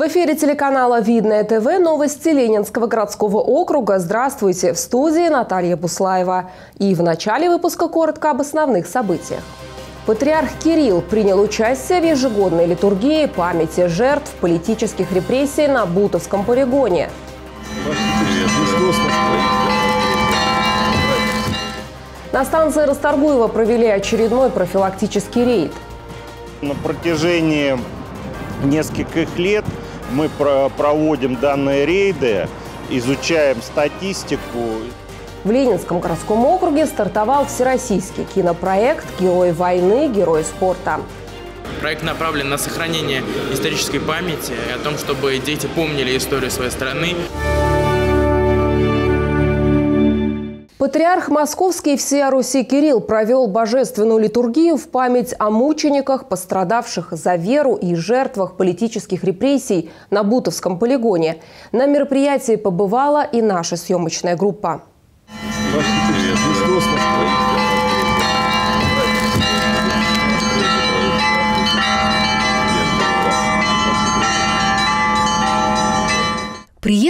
В эфире телеканала «Видное ТВ» новости Ленинского городского округа. Здравствуйте! В студии Наталья Буслаева. И в начале выпуска коротко об основных событиях. Патриарх Кирилл принял участие в ежегодной литургии памяти жертв политических репрессий на Бутовском полигоне. На станции Расторгуева провели очередной профилактический рейд. На протяжении нескольких лет мы проводим данные рейды, изучаем статистику. В Ленинском городском округе стартовал всероссийский кинопроект «Герой войны, герой спорта». Проект направлен на сохранение исторической памяти, о том, чтобы дети помнили историю своей страны. Патриарх Московский всея Руси Кирилл провел божественную литургию в память о мучениках, пострадавших за веру и жертвах политических репрессий на Бутовском полигоне. На мероприятии побывала и наша съемочная группа.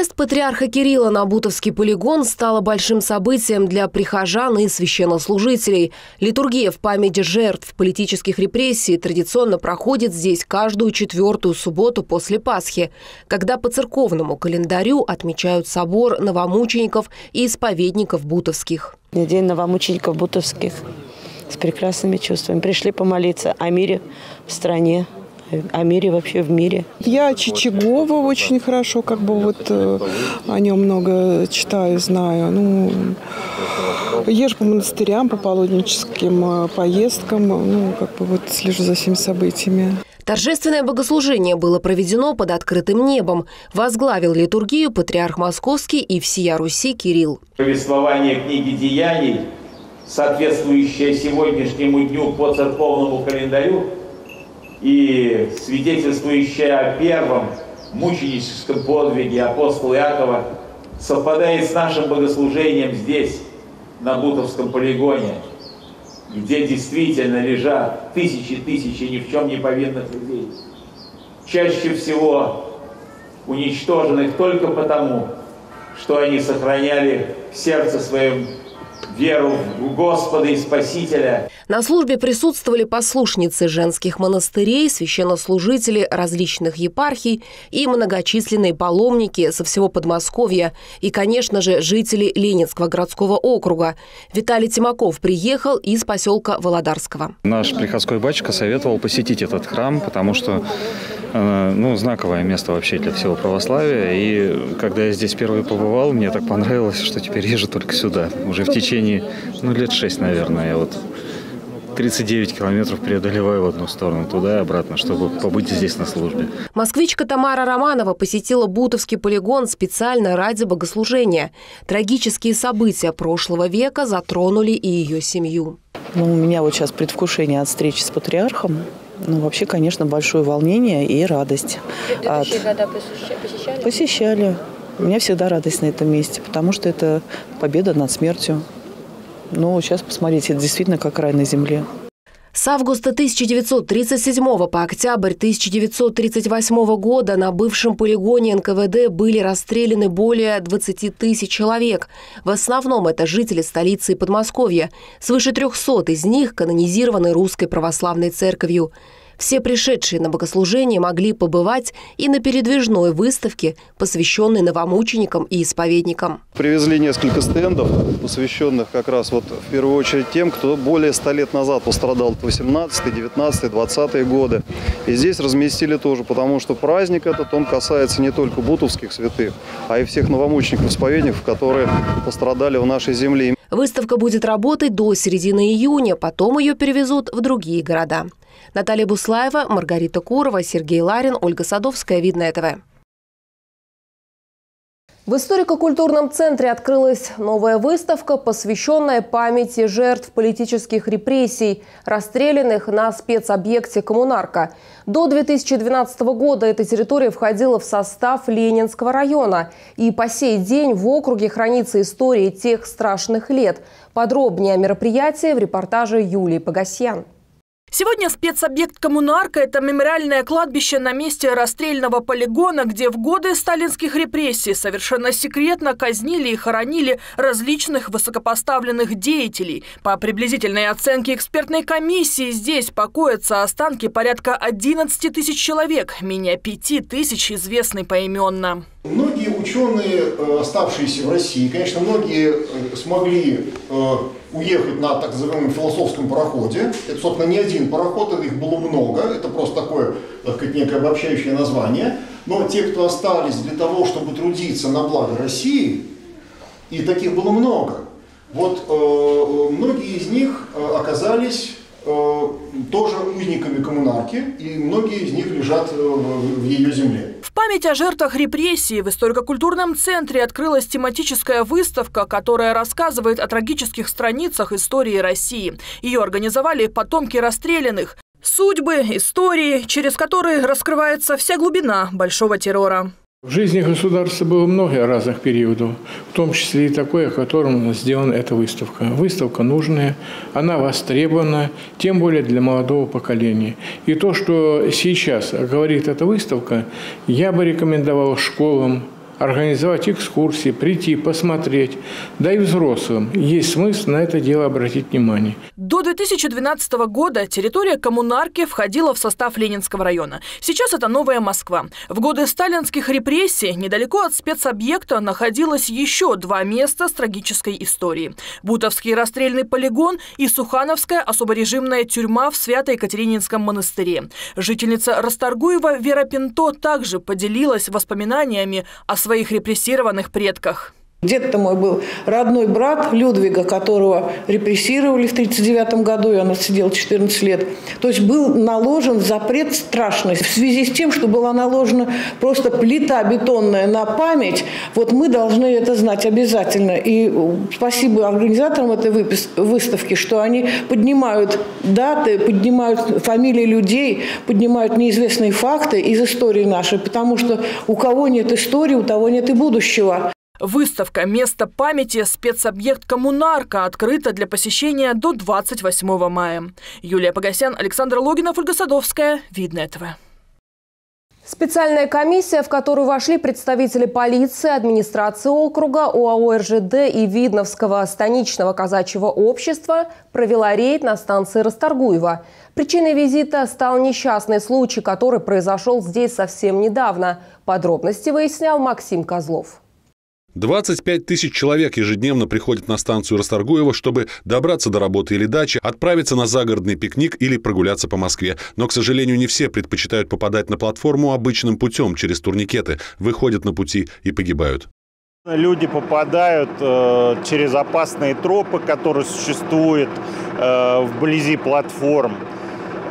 Приезд патриарха Кирилла на Бутовский полигон стало большим событием для прихожан и священнослужителей. Литургия в память жертв политических репрессий традиционно проходит здесь каждую четвертую субботу после Пасхи, когда по церковному календарю отмечают собор новомучеников и исповедников бутовских. День новомучеников бутовских с прекрасными чувствами. Пришли помолиться о мире в стране, о мире вообще в мире. Я Чичагова очень хорошо, как бы вот э, о нем много читаю, знаю. Ну, езжу по монастырям, по паломническим э, поездкам, ну, как бы вот слежу за всеми событиями. Торжественное богослужение было проведено под открытым небом. Возглавил литургию патриарх Московский и всея Руси Кирилл. Повествование книги «Деяний», соответствующее сегодняшнему дню по церковному календарю, и свидетельствующая о первом мученическом подвиге апостола Иакова, совпадает с нашим богослужением здесь, на Бутовском полигоне, где действительно лежат тысячи тысячи ни в чем не повинных людей. Чаще всего уничтоженных только потому, что они сохраняли в сердце своем веру в Господа и Спасителя. На службе присутствовали послушницы женских монастырей, священнослужители различных епархий и многочисленные паломники со всего Подмосковья и, конечно же, жители Ленинского городского округа. Виталий Тимаков приехал из поселка Володарского. Наш приходской батюшка советовал посетить этот храм, потому что э, ну, знаковое место вообще для всего православия. И когда я здесь впервые побывал, мне так понравилось, что теперь езжу только сюда. Уже в течение течение, ну, лет шесть, наверное. Я вот 39 километров преодолеваю в одну сторону, туда и обратно, чтобы побыть здесь на службе. Москвичка Тамара Романова посетила Бутовский полигон специально ради богослужения. Трагические события прошлого века затронули и ее семью. Ну, у меня вот сейчас предвкушение от встречи с патриархом. Ну, вообще, конечно, большое волнение и радость. Предыдущие от... года посещали? Посещали. У меня всегда радость на этом месте, потому что это победа над смертью. Но сейчас посмотрите, это действительно как рай на земле. С августа 1937 по октябрь 1938 года на бывшем полигоне НКВД были расстреляны более 20 тысяч человек. В основном это жители столицы и Подмосковья. Свыше 300 из них канонизированы Русской Православной Церковью. Все пришедшие на богослужение могли побывать и на передвижной выставке, посвященной новомученикам и исповедникам. Привезли несколько стендов, посвященных как раз вот в первую очередь тем, кто более ста лет назад пострадал в 18, 19, 20 годы. И здесь разместили тоже, потому что праздник этот, он касается не только бутовских святых, а и всех новомучеников-исповедников, которые пострадали в нашей земле. Выставка будет работать до середины июня, потом ее перевезут в другие города. Наталья Буслаева, Маргарита Курова, Сергей Ларин, Ольга Садовская. Видное ТВ. В историко-культурном центре открылась новая выставка, посвященная памяти жертв политических репрессий, расстрелянных на спецобъекте «Коммунарка». До 2012 года эта территория входила в состав Ленинского района. И по сей день в округе хранится история тех страшных лет. Подробнее о мероприятии в репортаже Юлии Погасьян. Сегодня спецобъект «Коммунарка» – это мемориальное кладбище на месте расстрельного полигона, где в годы сталинских репрессий совершенно секретно казнили и хоронили различных высокопоставленных деятелей. По приблизительной оценке экспертной комиссии здесь покоятся останки порядка 11 тысяч человек, менее 5 тысяч известны поименно. Многие ученые, э, оставшиеся в России, конечно, многие э, смогли э, уехать на так называемом философском пароходе. Это, собственно, не один пароход, их было много, это просто такое, так сказать, некое обобщающее название. Но те, кто остались для того, чтобы трудиться на благо России, и таких было много, вот многие из них оказались тоже узниками коммунарки, и многие из них лежат в ее земле. В память о жертвах репрессий в историко-культурном центре открылась тематическая выставка, которая рассказывает о трагических страницах истории России. Ее организовали потомки расстрелянных. Судьбы, истории, через которые раскрывается вся глубина большого террора. В жизни государства было много разных периодов, в том числе и такой, о котором сделана эта выставка. Выставка нужная, она востребована, тем более для молодого поколения. И то, что сейчас говорит эта выставка, я бы рекомендовал школам, организовать экскурсии, прийти, посмотреть. Да и взрослым есть смысл на это дело обратить внимание. До 2012 года территория коммунарки входила в состав Ленинского района. Сейчас это Новая Москва. В годы сталинских репрессий недалеко от спецобъекта находилось еще два места с трагической историей. Бутовский расстрельный полигон и Сухановская особорежимная тюрьма в Свято-Екатерининском монастыре. Жительница Расторгуева Вера Пинто также поделилась воспоминаниями о своей своих репрессированных предках. Дед-то мой был родной брат Людвига, которого репрессировали в 1939 году, и он отсидел 14 лет. То есть был наложен запрет страшный. В связи с тем, что была наложена просто плита бетонная на память, вот мы должны это знать обязательно. И спасибо организаторам этой выставки, что они поднимают даты, поднимают фамилии людей, поднимают неизвестные факты из истории нашей, потому что у кого нет истории, у того нет и будущего. Выставка «Место памяти. Спецобъект «Коммунарка» открыта для посещения до 28 мая. Юлия Погосян, Александр Логинов, Ольга Садовская. Видно этого. Специальная комиссия, в которую вошли представители полиции, администрации округа, ОАО РЖД и Видновского станичного казачьего общества, провела рейд на станции Расторгуева. Причиной визита стал несчастный случай, который произошел здесь совсем недавно. Подробности выяснял Максим Козлов. 25 тысяч человек ежедневно приходят на станцию Расторгуева, чтобы добраться до работы или дачи, отправиться на загородный пикник или прогуляться по Москве. Но, к сожалению, не все предпочитают попадать на платформу обычным путем через турникеты, выходят на пути и погибают. Люди попадают э, через опасные тропы, которые существуют э, вблизи платформ.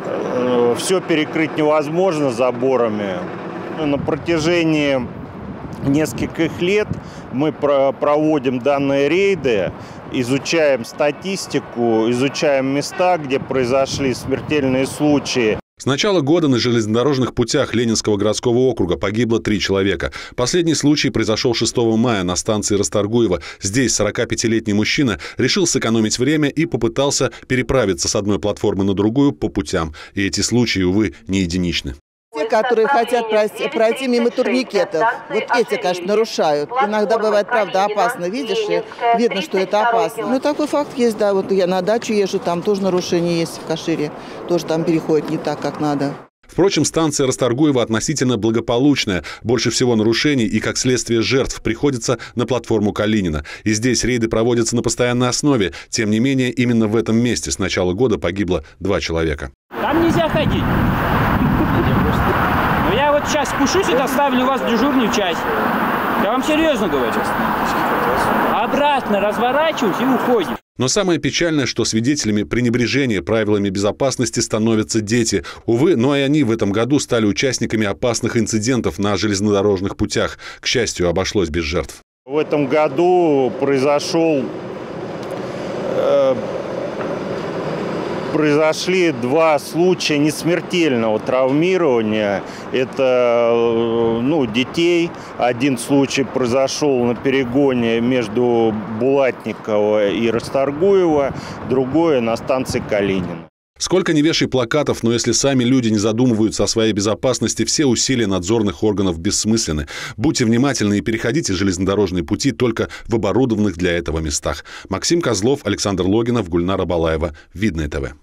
Э, все перекрыть невозможно заборами. На протяжении нескольких лет мы проводим данные рейды, изучаем статистику, изучаем места, где произошли смертельные случаи. С начала года на железнодорожных путях Ленинского городского округа погибло три человека. Последний случай произошел 6 мая на станции Расторгуева. Здесь 45-летний мужчина решил сэкономить время и попытался переправиться с одной платформы на другую по путям. И эти случаи, увы, не единичны. Которые хотят пройти, пройти мимо турникетов, вот эти, конечно, нарушают. Иногда бывает, правда, опасно. Видишь, и видно, что это опасно. Ну, такой факт есть, да. Вот я на дачу езжу, там тоже нарушение есть в Кашире. Тоже там переходит не так, как надо. Впрочем, станция Расторгуева относительно благополучная. Больше всего нарушений и, как следствие, жертв приходится на платформу Калинина. И здесь рейды проводятся на постоянной основе. Тем не менее, именно в этом месте с начала года погибло два человека. Там нельзя ходить. Вот сейчас спущусь и доставлю вас в дежурную часть. Я вам серьезно говорю. Обратно разворачиваюсь и уходим. Но самое печальное, что свидетелями пренебрежения правилами безопасности становятся дети. Увы, но и они в этом году стали участниками опасных инцидентов на железнодорожных путях. К счастью, обошлось без жертв. В этом году произошел произошли два случая несмертельного травмирования. Это э, ну, детей. Один случай произошел на перегоне между Булатникова и Расторгуева, другое на станции Калинина. Сколько не вешай плакатов, но если сами люди не задумываются о своей безопасности, все усилия надзорных органов бессмысленны. Будьте внимательны и переходите железнодорожные пути только в оборудованных для этого местах. Максим Козлов, Александр Логинов, Гульнара Балаева. Видное ТВ.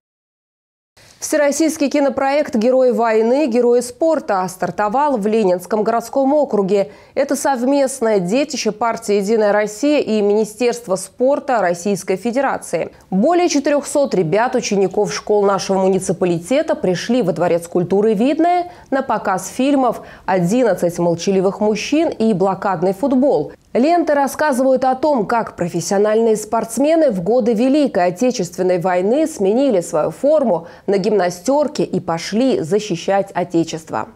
Всероссийский кинопроект «Герои войны. Герои спорта» стартовал в Ленинском городском округе. Это совместное детище партии «Единая Россия» и Министерства спорта Российской Федерации. Более 400 ребят, учеников школ нашего муниципалитета пришли во Дворец культуры «Видное» на показ фильмов «11 молчаливых мужчин» и «Блокадный футбол». Ленты рассказывают о том, как профессиональные спортсмены в годы Великой Отечественной войны сменили свою форму на гимнастерке и пошли защищать Отечество.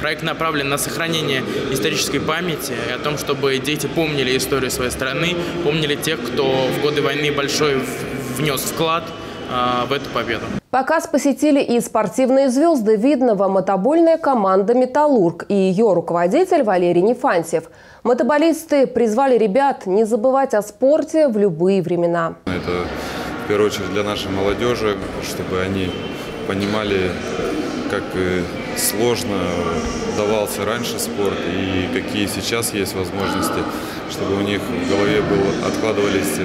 Проект направлен на сохранение исторической памяти о том, чтобы дети помнили историю своей страны, помнили тех, кто в годы войны большой внес вклад в эту победу. Показ посетили и спортивные звезды видного мотобольная команда «Металлург» и ее руководитель Валерий Нефантьев. Мотоболисты призвали ребят не забывать о спорте в любые времена. Это в первую очередь для нашей молодежи, чтобы они понимали, как сложно давался раньше спорт и какие сейчас есть возможности, чтобы у них в голове был, откладывались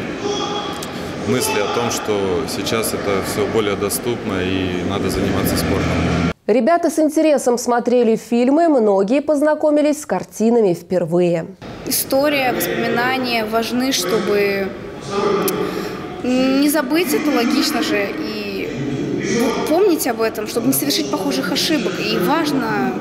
мысли о том, что сейчас это все более доступно и надо заниматься спортом. Ребята с интересом смотрели фильмы, многие познакомились с картинами впервые. История, воспоминания важны, чтобы не забыть это, логично же, и помнить об этом, чтобы не совершить похожих ошибок. И важно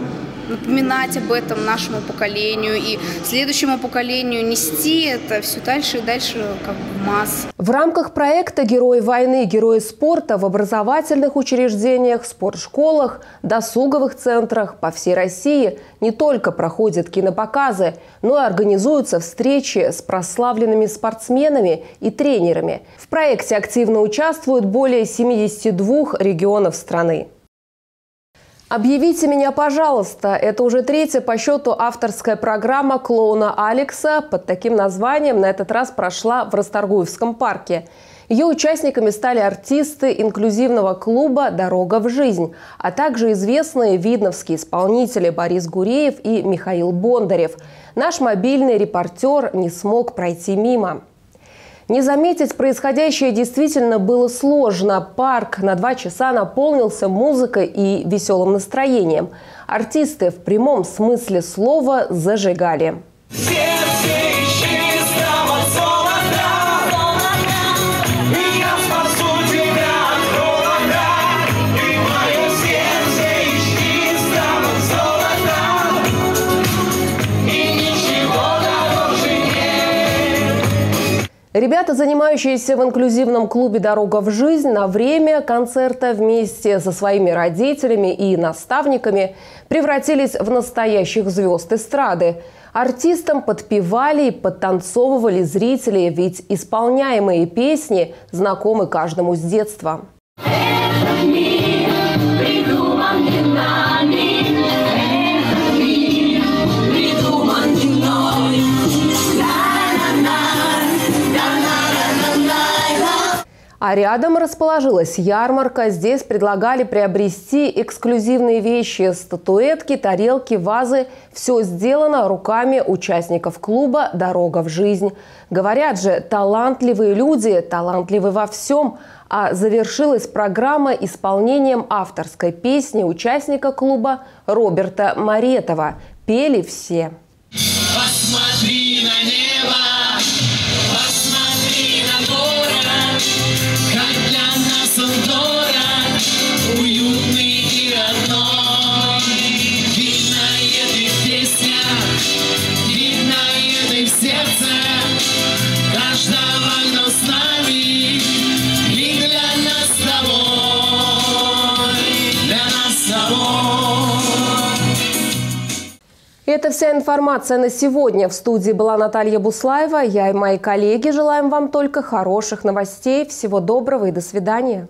напоминать об этом нашему поколению и следующему поколению нести это все дальше и дальше как бы масс. В рамках проекта «Герои войны. Герои спорта» в образовательных учреждениях, спортшколах, досуговых центрах по всей России не только проходят кинопоказы, но и организуются встречи с прославленными спортсменами и тренерами. В проекте активно участвуют более 72 регионов страны. «Объявите меня, пожалуйста» – это уже третья по счету авторская программа клоуна Алекса. Под таким названием на этот раз прошла в Расторгуевском парке. Ее участниками стали артисты инклюзивного клуба «Дорога в жизнь», а также известные видновские исполнители Борис Гуреев и Михаил Бондарев. Наш мобильный репортер не смог пройти мимо. Не заметить происходящее действительно было сложно. Парк на два часа наполнился музыкой и веселым настроением. Артисты в прямом смысле слова зажигали. Сердце Ребята, занимающиеся в инклюзивном клубе «Дорога в жизнь», на время концерта вместе со своими родителями и наставниками превратились в настоящих звезд эстрады. Артистам подпевали и подтанцовывали зрители, ведь исполняемые песни знакомы каждому с детства. А рядом расположилась ярмарка. Здесь предлагали приобрести эксклюзивные вещи, статуэтки, тарелки, вазы. Все сделано руками участников клуба «Дорога в жизнь». Говорят же, талантливые люди талантливы во всем. А завершилась программа исполнением авторской песни участника клуба Роберта Маретова. Пели все. Посмотри Это вся информация на сегодня. В студии была Наталья Буслаева. Я и мои коллеги желаем вам только хороших новостей. Всего доброго и до свидания.